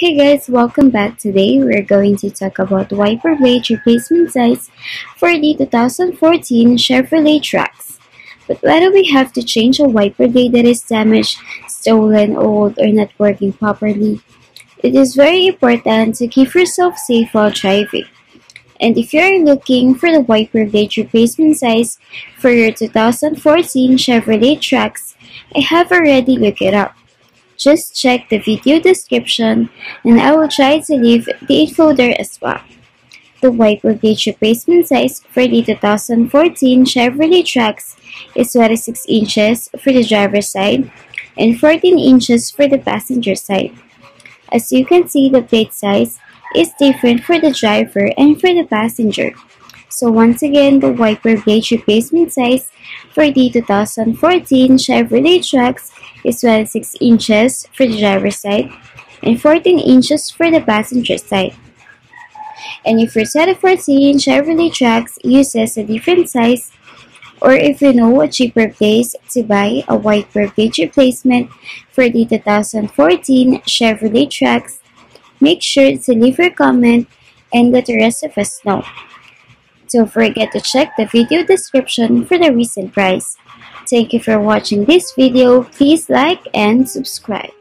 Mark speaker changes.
Speaker 1: Hey guys, welcome back. Today we're going to talk about wiper blade replacement size for the 2014 Chevrolet Trax. But why do we have to change a wiper blade that is damaged, stolen, old, or not working properly? It is very important to keep yourself safe while driving. And if you are looking for the wiper blade replacement size for your 2014 Chevrolet Trax, I have already looked it up. Just check the video description and I will try to leave the there as well. The wiper blade replacement size for the 2014 Chevrolet Trax is 26 inches for the driver's side and 14 inches for the passenger side. As you can see, the blade size is different for the driver and for the passenger. So once again, the wiper blade replacement size for the 2014 Chevrolet Trax is 26 inches for the driver's side and 14 inches for the passenger side. And if your 2014 Chevrolet Trax uses a different size, or if you know a cheaper place to buy a wiper blade replacement for the 2014 Chevrolet Trax, make sure to leave your comment and let the rest of us know. Don't forget to check the video description for the recent price. Thank you for watching this video. Please like and subscribe.